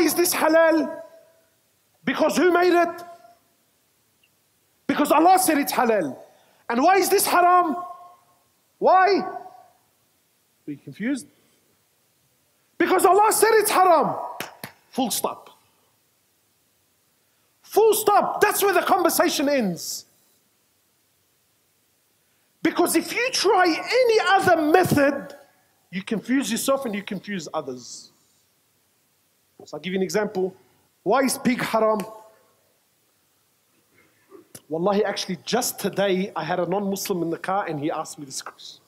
is this halal? Because who made it? Because Allah said it's halal. And why is this haram? Why? Are you confused? Because Allah said it's haram. Full stop. Full stop. That's where the conversation ends. Because if you try any other method, you confuse yourself and you confuse others. So I'll give you an example. Why is pig haram? Wallahi, actually, just today I had a non Muslim in the car and he asked me this question.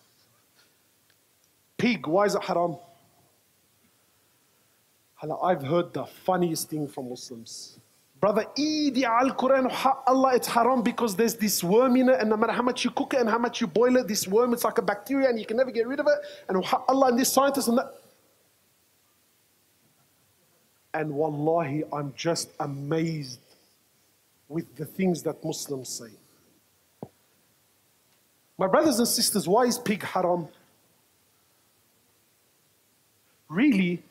Pig, why is it haram? I've heard the funniest thing from Muslims. Brother, eat Al Quran, Allah, it's haram because there's this worm in it, and no matter how much you cook it and how much you boil it, this worm, it's like a bacteria and you can never get rid of it. And Allah and this scientist and that. And wallahi, I'm just amazed with the things that Muslims say. My brothers and sisters, why is pig haram? Really,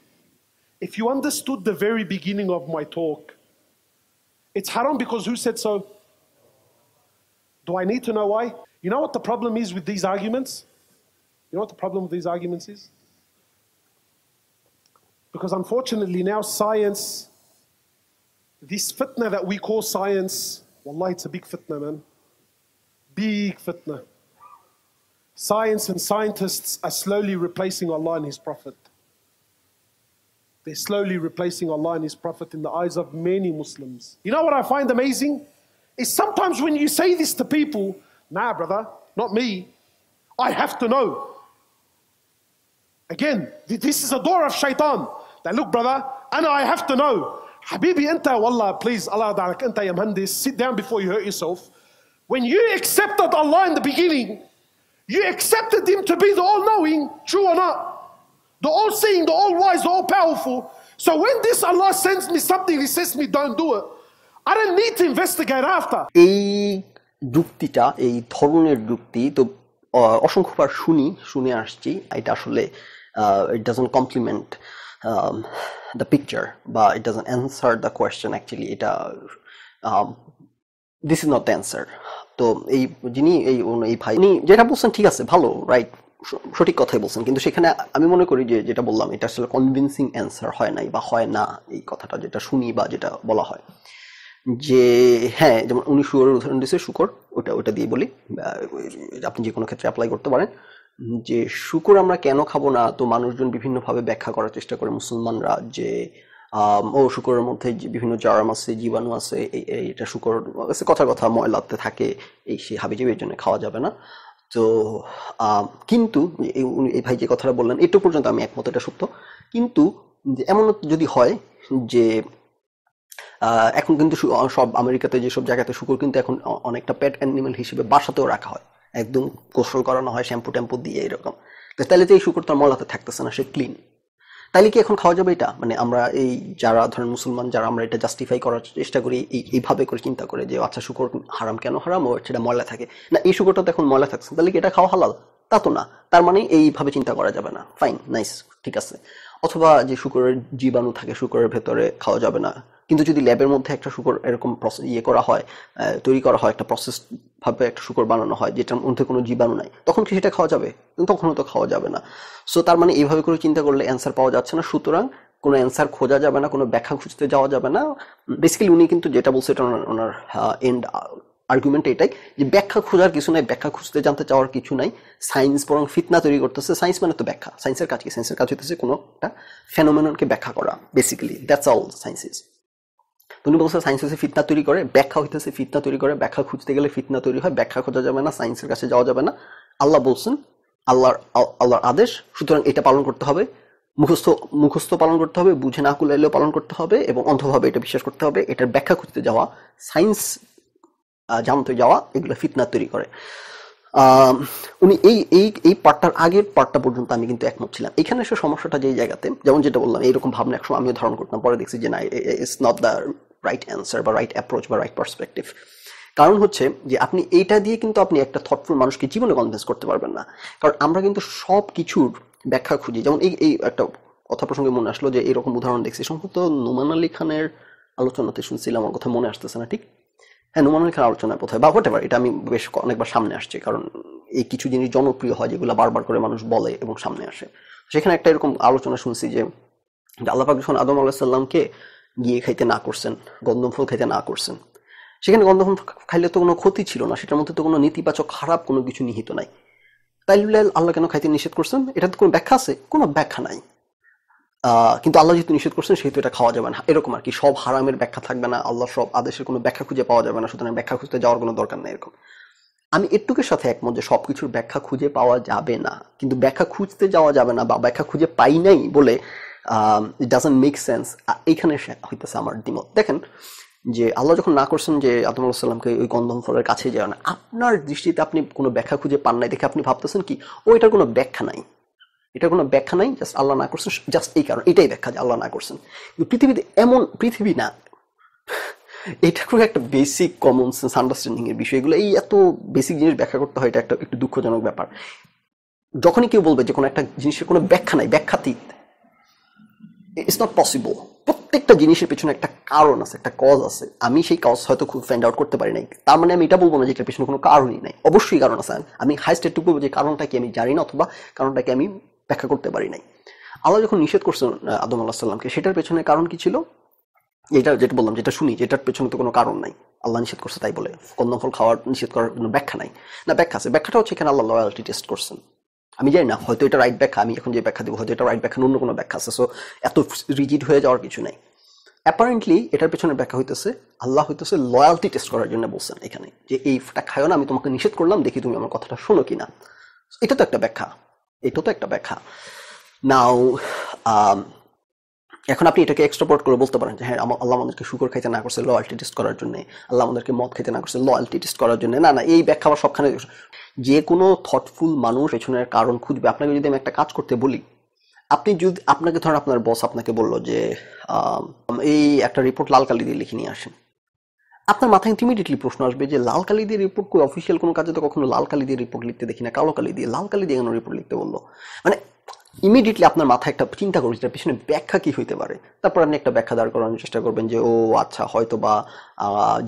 if you understood the very beginning of my talk, it's haram because who said so? Do I need to know why? You know what the problem is with these arguments? You know what the problem with these arguments is? Because unfortunately, now science, this fitna that we call science, wallahi, it's a big fitna, man. Big fitna. Science and scientists are slowly replacing Allah and His Prophet. They're slowly replacing Allah and His Prophet in the eyes of many Muslims. You know what I find amazing? Is sometimes when you say this to people, nah, brother, not me. I have to know. Again, this is a door of shaitan. That look, brother, and I have to know. Habibi, anta, wallah, please, Allah dalak, anta ya muhandis, sit down before you hurt yourself. When you accepted Allah in the beginning, you accepted Him to be the all knowing, true or not? The all seeing, the all wise, the all powerful. So when this Allah sends me something, He says to me, don't do it. I don't need to investigate after. এই যুক্তিটা এই ধরনের যুক্তি তো অসংখ্যবার শুনি শুনে আসছি এটা আসলে it doesn't compliment the picture বা it doesn't answer the question actually এটা this is not the answer তো এই যিনি এই এই ভাই, উনি যেটা বলছেন ঠিক আছে, ভালো রাইট সঠিক কথাই বলছেন, কিন্তু সেখানে আমি মনে করি যে যেটা বললাম, এটা আসলে কনভিনসিং অ্যান্সার হয় নাই বা হয় না এই কথাটা যেটা শুনি বা যেটা বলা হয়। যে হ্যাঁ যেমন উনি শুকরের উদাহরণ দিয়েছে, শুকর, ওটা ওটা দিয়ে বলি আপনি যে কোনো ক্ষেত্রে অ্যাপ্লাই করতে পারেন। যে শুকর আমরা কেন খাব না, তো মানুষজন বিভিন্নভাবে ব্যাখ্যা করার চেষ্টা করে মুসলমানরা যে ও শুকরের মধ্যে বিভিন্ন জারাম আছে, জীবাণু আছে এটা শুকর কথা কথা ময়লাতে থাকে, এই সেই হাবিজাবির জন্য খাওয়া যাবে না। তো কিন্তু, এই ভাই যে কথাটা বললেন এটু পর্যন্ত আমি একমত, এটা সত্য। কিন্তু এমন যদি হয় যে এখন কিন্তু সব আমেরিকাতে যেসব জায়গাতে শুকুর কিন্তু এখন অনেকটা পেট অ্যানিমেল হিসেবে বাসাতেও রাখা হয়। একদম গোসল করানো হয়, শ্যাম্পু ট্যাম্পু দিয়ে এরকম। তাহলে তো এই শুকুর তার মলাতে থাকতেছে না, সে ক্লিন তাইলে কি এখন খাওয়া যাবে এটা? মানে আমরা এই যারা, ধরেন মুসলমান যারা, আমরা এটা জাস্টিফাই করার চেষ্টা করি, এই, এইভাবে করে চিন্তা করে যে আচ্ছা শুকর হারাম কেন হারাম? ও সেটা ময়লা থাকে। না, এই শুকরটা তো এখন ময়লা থাকছে। তাহলে কি এটা খাওয়া হালাল? তা তো না। তার মানে এইভাবে চিন্তা করা যাবে না। ফাইন নাইস ঠিক আছে। অথবা যে শুকরের জীবাণু থাকে, শুকরের ভেতরে খাওয়া যাবে না। কিন্তু যদি ল্যাবের মধ্যে একটা শুকর এরকম প্রসেস ইয়ে করা হয় তৈরি করা হয়, একটা প্রসেস ভাবে একটা শুকর বানানো হয়, যেটার মধ্যে কোনো জীবাণু নাই, তখন কি সেটা খাওয়া যাবে? তখনও তো খাওয়া যাবে না। সো তার মানে এইভাবে করে চিন্তা করলে অ্যান্সার পাওয়া যাচ্ছে না। সুতরাং কোনো অ্যান্সার খোঁজা যাবে না, কোনো ব্যাখ্যা খুঁজতে যাওয়া যাবে না। বেসিক্যালি উনি কিন্তু যেটা বলছে এটা ওনার এন্ড আর্গুমেন্ট এটাই যে ব্যাখ্যা খোঁজার কিছু নাই, ব্যাখ্যা খুঁজতে জানতে চাওয়ার কিছু নাই। সায়েন্স বরং ফিতনা তৈরি করতেছে। সায়েন্স মানে তো ব্যাখ্যা। সায়েন্সের কাজ কি? সায়েন্সের কাজ হইতেছে কোনো একটা ফেনোমেননকে ব্যাখ্যা করা basically that's all science is তুমি বলছো সায়েন্স হচ্ছে ফিতনা তৈরি করে, ব্যাখ্যা হইতেছে ফিতনা তৈরি করে, ব্যাখ্যা খুঁজতে গেলে ফিতনা তৈরি হয়, ব্যাখ্যা খোঁজা যাবে না সায়েন্সের কাছে যাওয়া যাবে না। আল্লাহ বলছেন, আল্লাহর আল্লাহর আদেশ, সুতরাং এটা পালন করতে হবে, মুখস্থ মুখস্থ পালন করতে হবে, বুঝে না কুলাইলেও পালন করতে হবে এবং অন্ধভাবে এটা বিশ্বাস করতে হবে, এটার ব্যাখ্যা খুঁজতে যাওয়া সায়েন্স জানতে যাওয়া, এগুলো ফিতনা তৈরি করে। উনি এই এই এই পার্টটার আগের পার্টটা পর্যন্ত আমি কিন্তু একমত ছিলাম। এখানে এসে সমস্যাটা যেই জায়গাতে, যেমন যেটা বললাম, এইরকম ভাবনা একসময় আমিও ধারণ করতাম, পরে দেখছি যে না it's not the right answer বা রাইট অ্যাপ্রোচ বা রাইট পার্সপেক্টিভ কারণ হচ্ছে যে আপনি এইটা দিয়ে কিন্তু আপনি একটা থটফুল মানুষকে জীবনে কনভিন্স করতে পারবেন না। কারণ আমরা কিন্তু সব কিছুর ব্যাখ্যা খুঁজি। যেমন এই এই একটা কথা প্রসঙ্গে মনে আসলো যে, এরকম উদাহরণ দেখছি। সম্ভবত নোমান আলী খানের আলোচনাতে শুনছিলাম, আমার কথা মনে আসতেছে না, ঠিক? হ্যাঁ নোমান আলী খান আলোচনায় বোধ হয় বা হোয়াট এটা আমি বেশ অনেকবার সামনে আসছে, কারণ এই কিছু জিনিস জনপ্রিয় হয় যেগুলো বারবার করে মানুষ বলে এবং সামনে আসে। সেখানে একটা এরকম আলোচনা শুনছি যে আল্লাহ পাক যখন আদম আল্লাহ সাল্লামকে গিয়ে খাইতে না করছেন গন্ধম ফল খাইতে না করছেন, সেখানে গন্ধম ফল খাইলে তো কোনো ক্ষতি ছিল না, সেটার মধ্যে তো কোনো নেতিবাচক, খারাপ কোনো কিছু নিহিত নাই। তাইলে আল্লাহ কেন খাইতে নিষেধ করছেন? এটা তো কোনো ব্যাখ্যা আছে? কোনো ব্যাখ্যা নাই। কিন্তু আল্লাহ যেহেতু নিষেধ করছেন, সেহেতু এটা খাওয়া যাবে না। এরকম আর কি। সব হারামের ব্যাখ্যা থাকবে না। আল্লাহ সব আদেশের কোনো ব্যাখ্যা খুঁজে পাওয়া যাবে না। সুতরাং ব্যাখ্যা খুঁজতে যাওয়ার কোনো দরকার নেই এরকম। আমি এটুকের সাথে একমত যে সবকিছুর ব্যাখ্যা খুঁজে পাওয়া যাবে না। কিন্তু ব্যাখ্যা খুঁজতে যাওয়া যাবে না বা ব্যাখ্যা খুঁজে পাই নাই বলে ইট ডাজেন্ট মেক সেন্স এইখানে হইতেছে আমার দ্বিমত। দেখেন যে আল্লাহ যখন না করছেন যে আদম সাল্লামকে ওই গন্ধম ফলের কাছে যাওয়া না, আপনার দৃষ্টিতে আপনি কোনো ব্যাখ্যা খুঁজে পান নাই দেখে আপনি ভাবতেছেন কি, ও এটার কোনো ব্যাখ্যা নাই। এটার কোনো ব্যাখ্যা নাই জাস্ট আল্লাহ না করছেন জাস্ট এই কারণ, এটাই ব্যাখ্যা যে আল্লাহ না করছেন। কিন্তু পৃথিবীতে এমন পৃথিবী না, এটা খুব একটা বেসিক কমন সেন্স আন্ডারস্ট্যান্ডিং এর বিষয়। এগুলো এই এত বেসিক জিনিস ব্যাখ্যা করতে হয়, এটা একটা, একটু দুঃখজনক ব্যাপার। যখনই কেউ বলবে যে কোনো একটা জিনিসের কোনো ব্যাখ্যা নাই, ব্যাখ্যাতীত ইটস নট পসিবল প্রত্যেকটা জিনিসের পেছনে একটা কারণ আছে, একটা কজ আছে। আমি সেই কজ হয়তো খুব ফাইন্ড আউট করতে পারি নাই। তার মানে আমি এটা বলব না যে এটার পেছনে কোনো কারণই নাই। অবশ্যই কারণ আছে। আমি হাইস্ট বলব যে কারণটা কি আমি জানি না, অথবা কারণটাকে আমি ব্যাখ্যা করতে পারি নাই। আল্লাহ যখন নিষেধ করছেন আদম আল্লাহ সাল্লামকে সেটার পেছনে কারণ কি ছিল? এটা যেটা বললাম, যেটা শুনি, যেটার পেছনে তো কোনো কারণ নাই। আল্লাহ নিষেধ করছে তাই বলে। কন্দম ফল খাওয়ার নিষেধ করার কোনো ব্যাখ্যা নাই। না, ব্যাখ্যা আছে। ব্যাখ্যাটা হচ্ছে এখানে আল্লাহ লয়ালিটি টেস্ট করছেন। আমি জানি না, হয়তো এটা রাইট ব্যাখ্যা, আমি এখন যে ব্যাখ্যা দেবো, হয়তো এটা রাইট ব্যাখ্যা, অন্য কোনো ব্যাখ্যা আছে। সো এত রিজিড হয়ে যাওয়ার কিছু নাই। অ্যাপারেন্টলি এটার পেছনে ব্যাখ্যা হইতেছে, আল্লাহ হইতেছে লয়ালটি টেস্ট করার জন্য বলছেন এখানে। যে এইটা খায়ো না আমি তোমাকে নিষেধ করলাম, দেখি তুমি আমার কথাটা শোনো কিনা। এটা তো একটা ব্যাখ্যা। এটা তো একটা ব্যাখ্যা। নাও এখন আপনি এটাকে এক্সট্রাপোর্ট করে বলতে পারেন যে হ্যাঁ আল্লাহ আমাদেরকে শুকর খাইতে না করছে লয়ালটি টেস্ট করার জন্য। আল্লাহ আমাদেরকে মদ খাইতে না করছে লয়ালটি টেস্ট করার জন্য। না না, এই ব্যাখ্যা আবার সবখানে যে কোনো থটফুল মানুষ পেছনের কারণ খুঁজবে। আপনাকে যদি আমি একটা কাজ করতে বলি, আপনি যদি, আপনাকে ধরেন আপনার বস আপনাকে বলল যে এই একটা রিপোর্ট লাল কালি দিয়ে লিখে নিয়ে আসেন। আপনার মাথায় ইমিডিয়েটলি প্রশ্ন আসবে যে লাল কালি দিয়ে রিপোর্ট করে অফিসিয়াল কোনো কাজে তো কখনো লাল কালি দিয়ে রিপোর্ট লিখতে দেখি না, কালো কালি দিয়ে, লাল কালি দিয়ে কেন রিপোর্ট লিখতে বলল? মানে ইমিডিয়েটলি আপনার মাথায় একটা চিন্তা করবে যেটার পিছনে ব্যাখ্যা কি হইতে পারে? তারপর আপনি একটা ব্যাখ্যা দাঁড় করানোর চেষ্টা করবেন যে, ও আচ্ছা হয়তো বা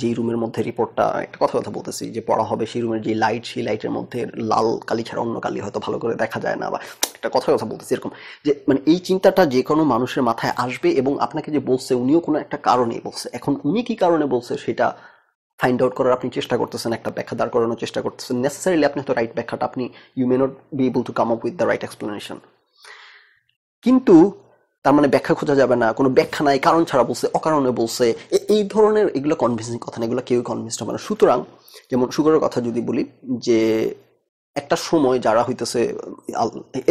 যেই রুমের মধ্যে রিপোর্টটা একটা কথা কথা বলতেছি যে, পড়া হবে সেই রুমের যে লাইট সেই লাইটের মধ্যে লাল কালি ছাড়া অন্য কালি হয়তো ভালো করে দেখা যায় না। বা একটা কথা কথা বলতেছি এরকম। যে মানে এই চিন্তাটা যে কোনো মানুষের মাথায় আসবে এবং আপনাকে যে বলছে, উনিও কোনো একটা কারণে বলছে। এখন উনি কি কারণে বলছে, সেটা ফাইন্ড আউট করার আপনি চেষ্টা করতেছেন, একটা ব্যাখ্যা দাঁড় করানোর চেষ্টা করতেছেন। নেসেসারিলি আপনি তো রাইট ব্যাখ্যাটা আপনি you may not be able to come up with the right explanation কিন্তু তার মানে ব্যাখ্যা খোঁজা যাবে না, কোনো ব্যাখ্যা নাই, কারণ ছাড়া বলছে, অকারণে বলছে। এই ধরনের এগুলো কনভিন্সিং কথা না, এগুলো কেউ কনভিন্স হবে না। সুতরাং, যেমন সুগারের কথা যদি বলি, যে একটা সময় যারা হইতেছে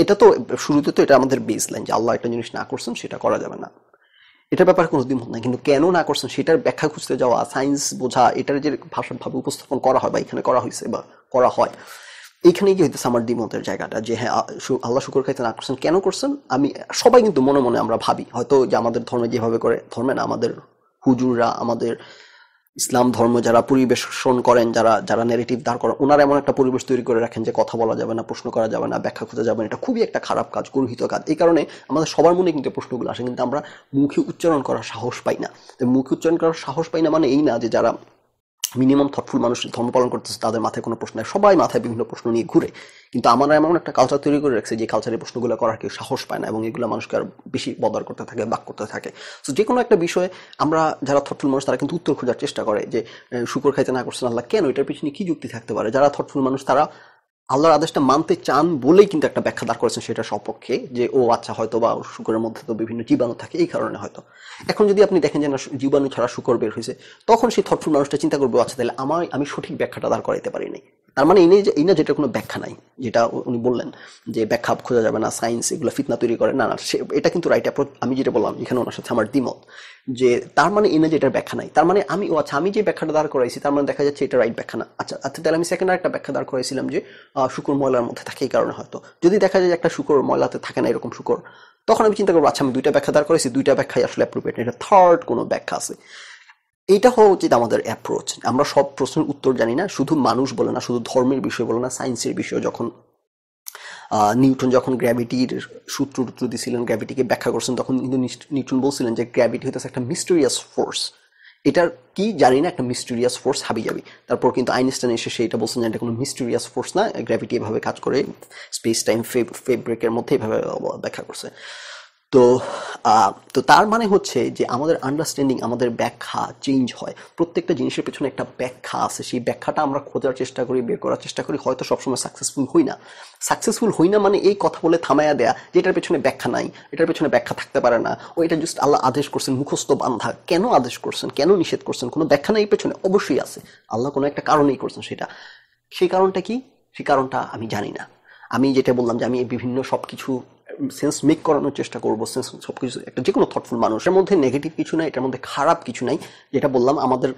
এটা তো শুরুতে তো এটা আমাদের বেস লাইন যে আল্লাহ একটা জিনিস না করছেন, সেটা করা যাবে না। এটার ব্যাপারে কোনো দ্বিমত নাই, কিন্তু কেন না করছেন, সেটার ব্যাখ্যা খুঁজতে যাওয়া সায়েন্স বোঝা, এটার যে ভাষাভাবে উপস্থাপন করা হয়, বা এখানে করা হয়েছে বা করা হয় এইখানে কি হইতেছে আমার দ্বিমতের জায়গাটা, যে হ্যাঁ আল্লাহ শুকুর খাইতে না করছেন, কেন করছেন? আমি, সবাই কিন্তু মনে মনে আমরা ভাবি, হয়তো যে আমাদের ধর্মে যেভাবে করে, ধর্মে না, আমাদের হুজুররা, আমাদের ইসলাম ধর্ম যারা পরিবেশন করেন, যারা যারা নেগেটিভ দাঁড় করেন ওনারা এমন একটা পরিবেশ তৈরি করে রাখেন যে কথা বলা যাবে না, প্রশ্ন করা যাবে না, ব্যাখ্যা খোঁজা যাবে না। এটা খুবই একটা খারাপ কাজ, গর্হিত কাজ। এই কারণে আমাদের সবার মনে কিন্তু প্রশ্নগুলো আসে, কিন্তু আমরা মুখে উচ্চারণ করার সাহস পাই না। মুখে উচ্চারণ করার সাহস পাই না মানে এই না যে যারা মিনিমাম থটফুল মানুষ ধর্ম পালন করতেছে, তাদের মাথায় কোনো প্রশ্ন নেই। সবাই মাথায় বিভিন্ন প্রশ্ন নিয়ে ঘুরে। কিন্তু আমরা এমন একটা কালচার তৈরি করে রাখছে যে কালচারের প্রশ্নগুলো করার কেউ সাহস পায় না এবং এগুলো মানুষকে আর বেশি বদার করতে থাকে, বাক করতে থাকে। সো যে কোনো একটা বিষয়ে আমরা যারা থটফুল মানুষ, তারা কিন্তু উত্তর খোঁজার চেষ্টা করে যে শুকর খাইতে না করছেন আল্লাহ কেন? এটার পিছনে কি যুক্তি থাকতে পারে? যারা থটফুল মানুষ, তারা আল্লাহর আদেশটা মানতে চান বলেই কিন্তু একটা ব্যাখ্যা দাঁড় করেছেন সেটা সপক্ষে, যে, ও আচ্ছা হয়তো বা শুকরের মধ্যে তো বিভিন্ন জীবাণু থাকে, এই কারণে হয়তো। এখন যদি আপনি দেখেন যে, না, জীবাণু ছাড়া শুকর বের হয়েছে, তখন সেই থটফুল মানুষটা চিন্তা করবে আচ্ছা তাহলে আমার আমি সঠিক ব্যাখ্যাটা দাঁড় করাইতে পারিনি তার মানে এই এই না যেটা কোনো ব্যাখ্যা নাই, যেটা উনি বললেন যে ব্যাখ্যা খোঁজা যাবে না সায়েন্স এগুলো ফিতনা তৈরি করে। না না, সে, এটা কিন্তু রাইট অ্যাপ্রোচ আমি যেটা বললাম এখানে ওনার সাথে আমার দ্বিমত, যে তার মানে এনে যেটার ব্যাখ্যা নাই। তার মানে আমি, ও আচ্ছা আমি যে ব্যাখ্যাটা দাঁড় করাইছি, তার মানে দেখা যাচ্ছে এটা রাইট ব্যাখ্যা না। আচ্ছা আচ্ছা তাহলে আমি সেকেন্ড একটা ব্যাখ্যা দাঁড় করাইছিলাম যে শুকুর ময়লার মধ্যে থাকে এই কারণে হয়তো। যদি দেখা যায় যে একটা শুকর ময়লাতে থাকে না এরকম শুকর, তখন আমি চিন্তা করব আচ্ছা আমি দুইটা ব্যাখ্যা দাঁড় করেছি দুইটা ব্যাখ্যাই আসলে অ্যাপ্রোপ্রিয়েট এটা থার্ড কোনো ব্যাখ্যা আছে। এটা হওয়া উচিত আমাদের অ্যাপ্রোচ আমরা সব প্রশ্নের উত্তর জানি না, শুধু মানুষ বলে না, শুধু ধর্মের বিষয় বলে না সায়েন্সের বিষয় যখন নিউটন যখন গ্র্যাভিটির সূত্র টুত্র দিছিলেন, গ্র্যাভিটিকে ব্যাখ্যা করছেন, তখন কিন্তু নিউটন বলছিলেন যে গ্র্যাভিটি হইতেছে একটা মিস্টেরিয়াস ফোর্স এটার কি জানি না, একটা মিস্টেরিয়াস ফোর্স হাবি যাবি। তারপর কিন্তু আইনস্টাইন এসে সেটা বলছেন যে এটা কোনো মিস্টেরিয়াস ফোর্স না গ্র্যাভিটি এভাবে কাজ করে স্পেস টাইম ফেব্রিকের মধ্যে এভাবে ব্যাখ্যা করছে। তো তো তার মানে হচ্ছে যে আমাদের আন্ডারস্ট্যান্ডিং আমাদের ব্যাখ্যা চেঞ্জ হয়। প্রত্যেকটা জিনিসের পেছনে একটা ব্যাখ্যা আছে। সেই ব্যাখ্যাটা আমরা খোঁজার চেষ্টা করি, বের করার চেষ্টা করি, হয়তো সবসময় সাকসেসফুল হই না। সাকসেসফুল হই না মানে এই কথা বলে থামাইয়া দেয়া যে এটার পেছনে ব্যাখ্যা নাই, এটার পেছনে ব্যাখ্যা থাকতে পারে না। ও এটা জাস্ট আল্লাহ আদেশ করছেন, মুখস্থ বান্ধা। কেন আদেশ করছেন? কেন নিষেধ করছেন? কোনো ব্যাখ্যা নাই পেছনে? অবশ্যই আছে। আল্লাহ কোনো একটা কারণেই করছেন সেটা। সেই কারণটা কি? সেই কারণটা আমি জানি না। আমি যেটা বললাম যে আমি বিভিন্ন সবকিছু সেন্স মেক করানোর চেষ্টা করব, সেন্স সব কিছু একটা যে কোনো থটফুল মানুষের মধ্যে নেগেটিভ কিছু নাই, এটার মধ্যে খারাপ কিছু নাই। যেটা বললাম, আমাদের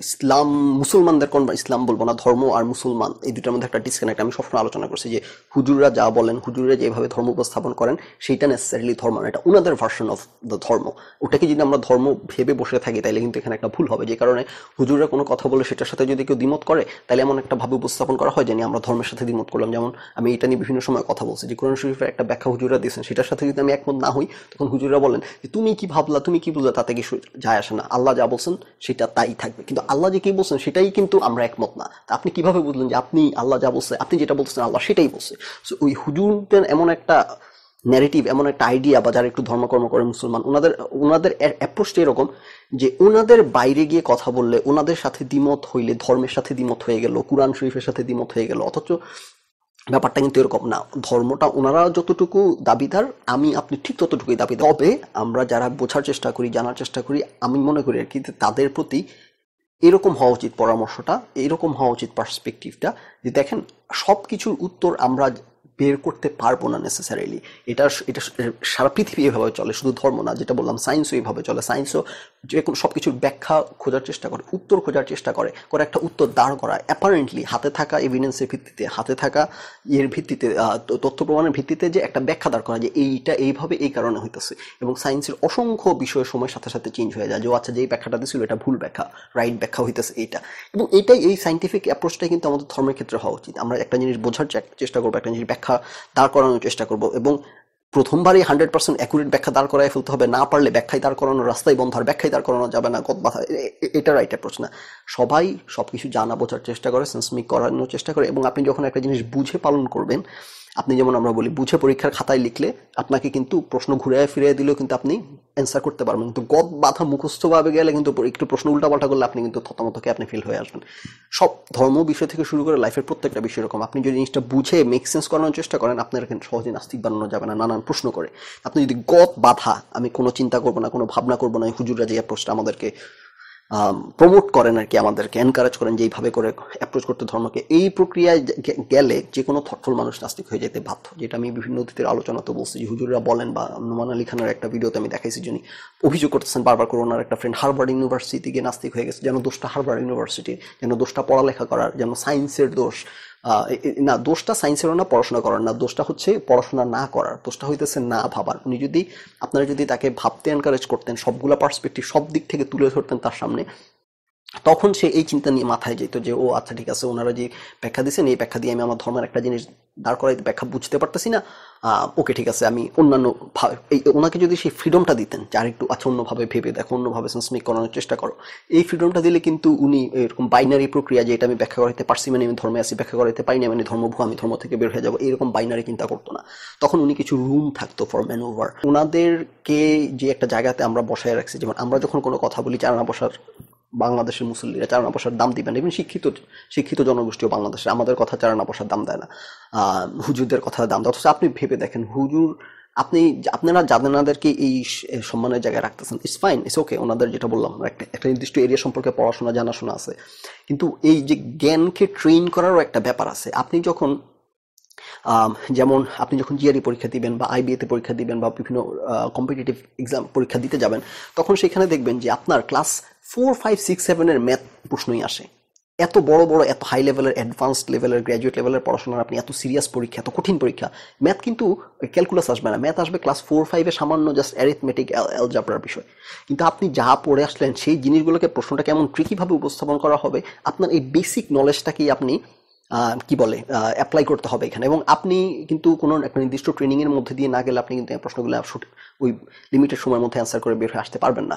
ইসলাম, মুসলমানদের কোন ইসলাম বলব না, ধর্ম আর মুসলমান, এই দুটার মধ্যে একটা ডিসকানেক্ট আমি সবসময় আলোচনা করছি যে হুজুররা যা বলেন, হুজুররা যেভাবে ধর্ম উপস্থাপন করেন, সেইটা নেসেসারিলি ধর্ম এটা ওনাদের ভার্সন অফ দ্য ধর্ম। ওটাকে যদি আমরা ধর্ম ভেবে বসে থাকি তাহলে কিন্তু এখানে একটা ভুল হবে। যে কারণে হুজুররা কোনো কথা বলে সেটার সাথে যদি কেউ দ্বিমত করে তাহলে এমন একটা ভাবে উপস্থাপন করা হয় জানি আমরা ধর্মের সাথে দ্বিমত করলাম। যেমন আমি এটা নিয়ে বিভিন্ন সময় কথা বলছি যে কোরআন শরীফের একটা ব্যাখ্যা হুজুররা দিয়েছেন, সেটার সাথে যদি আমি একমত না হই, তখন হুজুররা বলেন যে, তুমি কি ভাবলা? তুমি কি বুঝলা? তাতে কিছু যায় আসে না। আল্লাহ যা বলছেন, সেটা তাই থাকবে। কিন্তু আল্লাহ যে কি বলছেন সেটাই কিন্তু আমরা একমত না। আপনি কীভাবে বুঝলেন যে আপনি আল্লাহ যা বলছে আপনি যেটা বলছেন আল্লাহ সেটাই বলছে? So, ওই হুজুরদের এমন একটা ন্যারেটিভ এমন একটা আইডিয়া বা যারা একটু ধর্মকর্ম করে মুসলমান ওনাদের ওনাদের অ্যাপ্রোচটা এরকম যে ওনাদের বাইরে গিয়ে কথা বললে ওনাদের সাথে দ্বিমত হইলে ধর্মের সাথে দ্বিমত হয়ে গেল কোরআন শরীফের সাথে দ্বিমত হয়ে গেল অথচ ব্যাপারটা কিন্তু এরকম না। ধর্মটা ওনারা যতটুকু দাবিদার আমি আপনি ঠিক ততটুকুই দাবিদার তবে আমরা যারা বোঝার চেষ্টা করি জানার চেষ্টা করি আমি মনে করি আর কি তাদের প্রতি এরকম হওয়া উচিত পরামর্শটা, এরকম হওয়া উচিত পার্সপেক্টিভটা যে দেখেন সব কিছুর উত্তর আমরা বের করতে পারব না নেসেসারিলি এটা এটা সারা পৃথিবী এভাবে চলে, শুধু ধর্ম না, যেটা বললাম সায়েন্সও এভাবে চলে। সায়েন্সও যে কোনো সব কিছুর ব্যাখ্যা খোঁজার চেষ্টা করে, উত্তর খোঁজার চেষ্টা করে করে একটা উত্তর দাঁড় করা। অ্যাপারেন্টলি হাতে থাকা এভিডেন্সের ভিত্তিতে, হাতে থাকা ইয়ের ভিত্তিতে তথ্য প্রমাণের ভিত্তিতে যে একটা ব্যাখ্যা দাঁড় করা যে এইটা এইভাবে এই কারণে হইতেছে। এবং সায়েন্সের অসংখ্য বিষয় সময়ের সাথে সাথে চেঞ্জ হয়ে যায় যে আচ্ছা যেই ব্যাখ্যাটা দিয়েছিল এটা ভুল ব্যাখ্যা রাইট ব্যাখ্যা হইতেছে এইটা। এবং এটাই এই সাইন্টিফিক অ্যাপ্রোচটাই কিন্তু আমাদের ধর্মের ক্ষেত্রে হওয়া উচিত। আমরা একটা জিনিস বোঝার চেষ্টা করব, একটা জিনিস ব্যাখ্যা দাঁড় করানোর চেষ্টা করব। এবং প্রথমবারই হান্ড্রেড পার্সেন্ট অ্যাকুরেট ব্যাখ্যা দাঁড় করাই ফেলতে হবে। না পারলে ব্যাখ্যায় দাঁড় করানো, রাস্তায় বন্ধ আর ব্যাখ্যায় দাঁড় করানো যাবে না। গদ বাধা এটা রাইট অ্যাপ্রোচ না সবাই সব কিছু জানা, বোঝার চেষ্টা করে সেন্সমিক করানোর চেষ্টা করে এবং আপনি যখন একটা জিনিস বুঝে পালন করবেন আপনি যেমন আমরা বলি বুঝে পরীক্ষার খাতায় লিখলে আপনাকে কিন্তু প্রশ্ন ঘুরে ফিরিয়ে দিলেও কিন্তু আপনি অ্যান্সার করতে পারবেন। কিন্তু গদ বাধা মুখস্থভাবে গেলে কিন্তু একটু প্রশ্ন উল্টাপাল্টা করলে আপনি কিন্তু থতমতকে আপনি ফেল হয়ে আসবেন। সব ধর্ম বিষয় থেকে শুরু করে লাইফের প্রত্যেকটা বিষয় এরকম। আপনি যদি জিনিসটা বুঝে মেক সেন্স করানোর চেষ্টা করেন, আপনার কিন্তু সহজে নাস্তিক বানানো যাবে না, নানান প্রশ্ন করে। আপনি যদি গদ বাধা, আমি কোনো চিন্তা করব না, কোনো ভাবনা করব না এই হুজুররা যে অ্যাপ্রোচটা আমাদেরকে প্রমোট করেন আর কি আমাদেরকে এনকারেজ করেন যে এইভাবে করে অ্যাপ্রোচ করতে ধর্মকে। এই প্রক্রিয়ায় গেলে যে কোনো থটফুল মানুষ নাস্তিক হয়ে যেতে বাধ্য, যেটা আমি বিভিন্ন অতীতের আলোচনাতে বলছি যে হুজুররা বলেন বা নোমান আলী খানের একটা ভিডিওতে আমি দেখাইছি যিনি অভিযোগ করতেছেন বারবার করে ওনার একটা ফ্রেন্ড হার্ভার্ড ইউনিভার্সিটি গিয়ে নাস্তিক হয়ে গেছে, যেন দোষটা হার্ভার্ড ইউনিভার্সিটির যেন দোষটা পড়ালেখা করার, যেন সায়েন্সের দোষ না, দোষটা সায়েন্সেরও না পড়াশোনা করার না, দোষটা হচ্ছে পড়াশোনা না করার। দোষটা হইতেছে না ভাবার। উনি যদি, আপনারা যদি তাকে ভাবতে এনকারেজ করতেন, সবগুলা পার্সপেক্টিভ সব দিক থেকে তুলে ধরতেন তার সামনে, তখন সে এই চিন্তা নিয়ে মাথায় যেত যে, ও আচ্ছা ঠিক আছে, ওনারা যে ব্যাখ্যা দিয়েছেন, এই ব্যাখ্যা দিয়ে আমি আমার ধর্মের একটা জিনিস দাঁড় করাই ব্যাখ্যা বুঝতে পারতেছি না। ওকে ঠিক আছে, আমি অন্যান্য এই ওনাকে যদি সেই ফ্রিডমটা দিতেন, যে আরেকটু আচ্ছা অন্যভাবে ভেবে দেখো, অন্যভাবে সেন্সমিক করানোর চেষ্টা করো, এই ফ্রিডমটা দিলে কিন্তু উনি এরকম বাইনারি প্রক্রিয়া, যে এটা আমি ব্যাখ্যা করাইতে পারছি মানে আমি ধর্মে আছি, ব্যাখ্যা করাইতে পারি না মানে ধর্মভূ আমি ধর্ম থেকে বের হয়ে যাব, এরকম বাইনারি চিন্তা করতো না। তখন উনি কিছু রুম থাকতো ফর ম্যানোভার ওনাদেরকে যে একটা জায়গাতে আমরা বসায় রাখছি, যেমন আমরা যখন কোনো কথা বলি চারানা বসার বাংলাদেশের মুসল্লিরা চারানা বসার দাম দিবেন এবং শিক্ষিত শিক্ষিত জনগোষ্ঠীও বাংলাদেশে আমাদের কথা চারানা বসার দাম দেয় না। হুজুরদের কথা দাম দেয়। অথচ আপনি ভেবে দেখেন, হুজুর, আপনি, আপনারা যাদেরকে এই সম্মানের জায়গায় রাখতেছেন ইটস ফাইন ইটস ওকে ওনাদের যেটা বললাম একটা একটা নির্দিষ্ট এরিয়া সম্পর্কে পড়াশোনা, জানাশোনা আছে। কিন্তু এই যে জ্ঞানকে ট্রেন করারও একটা ব্যাপার আছে। আপনি যখন যেমন আপনি যখন জিআরই পরীক্ষা দিবেন বা আইবিএতে পরীক্ষা দিবেন বা বিভিন্ন কম্পিটিটিভ এক্সাম পরীক্ষা দিতে যাবেন, তখন সেখানে দেখবেন যে আপনার ক্লাস ফোর ফাইভ সিক্স সেভেনের ম্যাথ প্রশ্নই আসে। এত বড় বড়, এত হাই লেভেলের অ্যাডভান্সড লেভেলের গ্র্যাজুয়েট লেভেলের পড়াশোনার আপনি এত সিরিয়াস পরীক্ষা, এত কঠিন পরীক্ষা ম্যাথ কিন্তু ক্যালকুলাস আসবে না। ম্যাথ আসবে ক্লাস ফোর ফাইভে সামান্য জাস্ট অ্যারিথমেটিক অ্যালজাবরার বিষয়। কিন্তু আপনি যা পড়ে আসলেন, সেই জিনিসগুলোকে প্রশ্নটা কেমন ট্রিকিভাবে উপস্থাপন করা হবে, আপনার এই বেসিক নলেজটাকেই আপনি কি বলে অ্যাপ্লাই করতে হবে এখানে। এবং আপনি কিন্তু কোনো একটা নির্দিষ্ট ট্রেনিং এর মধ্যে দিয়ে না গেলে আপনি কিন্তু প্রশ্নগুলো ওই লিমিটেড সময়ের মধ্যে অ্যান্সার করে বের হয়ে আসতে পারবেন না।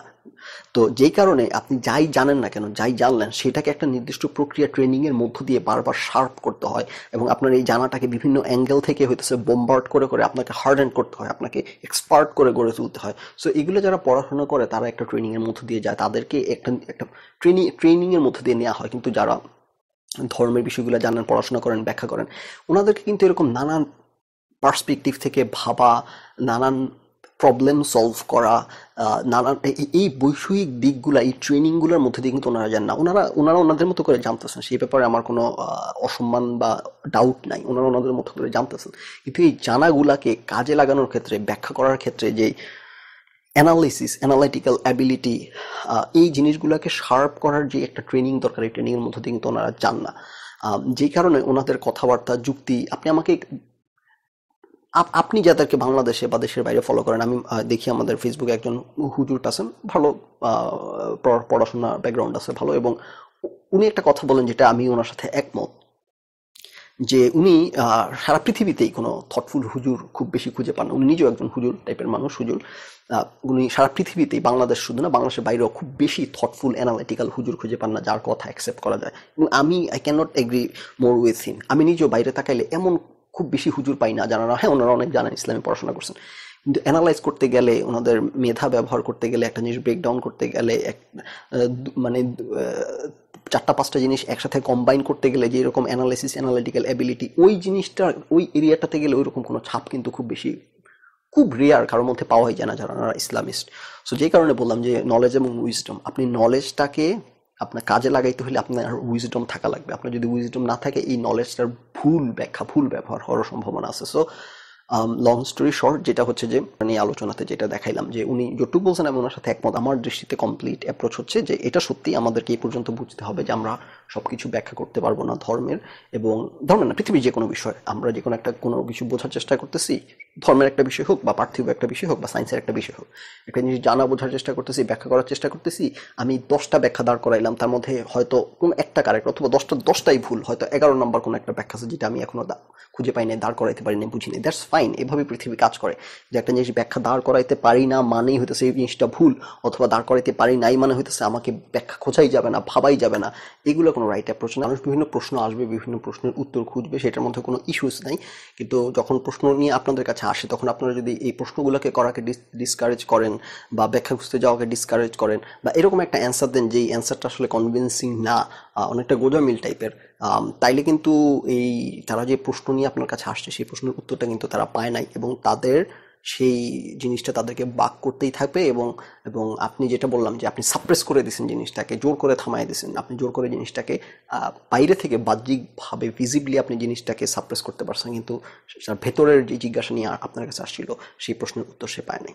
তো যেই কারণে আপনি যাই জানেন না কেন, যাই জানলেন, সেটাকে একটা নির্দিষ্ট প্রক্রিয়া ট্রেনিং এর মধ্য দিয়ে বারবার শার্প করতে হয় এবং আপনার এই জানাটাকে বিভিন্ন অ্যাঙ্গেল থেকে হইতেছে বোম্বার্ড করে করে আপনাকে হার্ডেন করতে হয়, আপনাকে এক্সপার্ট করে গড়ে তুলতে হয়। সো এগুলো যারা পড়াশোনা করে, তারা একটা ট্রেনিং এর মধ্য দিয়ে যায়। তাদেরকে একটা একটা ট্রেনিং ট্রেনিং এর মধ্য দিয়ে নেওয়া হয়। কিন্তু যারা ধর্মের বিষয়গুলো জানেন পড়াশোনা করেন, ব্যাখ্যা করেন, ওনাদেরকে কিন্তু এরকম নানান পার্সপেক্টিভ থেকে ভাবা, নানান প্রবলেম সলভ করা নানান এই- বৈষয়িক দিকগুলা, এই ট্রেনিংগুলোর মধ্যে দিয়ে কিন্তু ওনারা যান না। ওনারা ওনারা ওনাদের মতো করে জানতেছেন। সেই ব্যাপারে আমার কোনো অসম্মান বা ডাউট নাই। ওনারা ওনাদের মতো করে জানতেছেন। কিন্তু এই জানাগুলাকে কাজে লাগানোর ক্ষেত্রে, ব্যাখ্যা করার ক্ষেত্রে যে অ্যানালিসিস অ্যানালাইটিক্যাল অ্যাবিলিটি এই জিনিসগুলোকে শার্প করার যে একটা ট্রেনিং দরকার, এই ট্রেনিংয়ের মধ্যে দিয়ে কিন্তু ওনারা যান না। যেই কারণে ওনাদের কথাবার্তা, যুক্তি, আপনি আমাকে আপ- আপনি যাদেরকে বাংলাদেশে বা দেশের বাইরে ফলো করেন, আমি দেখি আমাদের ফেসবুকে একজন হুজুর আছেন, ভালো পড়াশোনা ব্যাকগ্রাউন্ড আছে, ভালো, এবং উনি একটা কথা বলেন যেটা আমি ওনার সাথে একমত। যে উনি সারা পৃথিবীতেই কোনো থটফুল হুজুর খুব বেশি খুঁজে পান উনি নিজেও একজন হুজুর টাইপের মানুষ, হুজুর। উনি সারা পৃথিবীতেই, বাংলাদেশ শুধু না, বাংলাদেশের বাইরেও খুব বেশি থটফুল অ্যানালিটিক্যাল হুজুর খুঁজে পান না, যার কথা অ্যাকসেপ্ট করা যায়। এবং আমি I can not agree more with him আমি নিজেও বাইরে তাকাইলে এমন খুব বেশি হুজুর পাই না, যারা হ্যাঁ ওনারা অনেক জানেন ইসলামে পড়াশোনা করছেন। অ্যানালাইজ করতে গেলে, ওনাদের মেধা ব্যবহার করতে গেলে, একটা জিনিস ব্রেকডাউন করতে গেলে, এক মানে চারটা, পাঁচটা জিনিস একসাথে কম্বাইন করতে গেলে, যে এরকম অ্যানালাইসিস অ্যানালিটিক্যাল অ্যাবিলিটি ওই জিনিসটা, ওই এরিয়াটাতে গেলে ওইরকম কোনো ছাপ কিন্তু খুব বেশি, খুব রেয়ার কারোর মধ্যে পাওয়াই যায় না যারা ইসলামিস্ট সো যে কারণে বললাম যে নলেজ এবং উইজডম আপনি নলেজটাকে আপনার কাজে লাগাইতে হলে আপনার উইজডম থাকা লাগবে। আপনার যদি উইজডম না থাকে, এই নলেজটার ভুল ব্যাখ্যা, ভুল ব্যবহার হওয়ার সম্ভাবনা আছে। সো লং স্টোরি শর্ট যেটা হচ্ছে যে মানে আলোচনাতে যেটা দেখাইলাম যে, উনি যতটুকু বলছেন আমি ওনার সাথে একমত। আমার দৃষ্টিতে কমপ্লিট অ্যাপ্রোচ হচ্ছে যে, এটা সত্যি আমাদেরকে এই পর্যন্ত বুঝতে হবে যে, আমরা সব কিছু ব্যাখ্যা করতে পারব না ধর্মের এবং ধর্মের না, পৃথিবীর যে কোনো বিষয়। আমরা যে কোনো একটা কোনো কিছু বোঝার চেষ্টা করতেছি ধর্মের একটা বিষয় হোক বা পার্থিব একটা বিষয় হোক বা সায়েন্সের একটা বিষয় হোক। একটা জিনিস জানা, বোঝার চেষ্টা করতেছি, ব্যাখ্যা করার চেষ্টা করতেছি। আমি দশটা ব্যাখ্যা দাঁড় করাইলাম, তার মধ্যে হয়তো কোনো একটা কারেক্ট অথবা দশটা, দশটাই ভুল, হয়তো এগারো নম্বর কোনো একটা ব্যাখ্যা আছে যেটা আমি এখনও দা- খুঁজে পাই নাই দাঁড় করাইতে পারি না বুঝিনি। দ্যাটস ফাইন এভাবে পৃথিবী কাজ করে। যে একটা জিনিস ব্যাখ্যা দাঁড় করাইতে পারি না মানেই হইতেছে এই জিনিসটা ভুল, অথবা দাঁড় করাইতে পারি নাই মানে হইতেছে আমাকে ব্যাখ্যা খোঁজাই যাবে না, ভাবাই যাবে না। এগুলো কোনো রাইট অ্যাপ্রোচ না। মানুষ বিভিন্ন প্রশ্ন আসবে, বিভিন্ন প্রশ্নের উত্তর খুঁজবে, সেটার মধ্যে কোনো ইস্যুস নাই। কিন্তু যখন প্রশ্ন নিয়ে আপনাদের কাছে আসে, তখন আপনারা যদি এই প্রশ্নগুলোকে করাকে ডিসকারেজ করেন বা ব্যাখ্যা খুঁজতে যাওয়াকে ডিসকারেজ করেন বা এরকম একটা অ্যান্সার দেন যেই অ্যান্সারটা আসলে কনভিন্সিং না অনেকটা গোজামিল টাইপের তাইলে কিন্তু এই তারা যে প্রশ্ন নিয়ে আপনার কাছে আসছে, সেই প্রশ্নের উত্তরটা কিন্তু তারা পায় নাই এবং তাদের সেই জিনিসটা তাদেরকে বাক করতেই থাকবে এবং এবং আপনি যেটা বললাম যে আপনি সাপ্রেস করে দিয়েছেন জিনিসটাকে, জোর করে থামাই দিয়েছেন, আপনি জোর করে জিনিসটাকে বাইরে থেকে বাহ্যিকভাবে ভিজিবলি আপনি জিনিসটাকে সাপ্রেস করতে পারছেন, কিন্তু তার ভেতরের যে জিজ্ঞাসা নিয়ে আপনার কাছে আসছিল, সেই প্রশ্নের উত্তর সে পায়নি।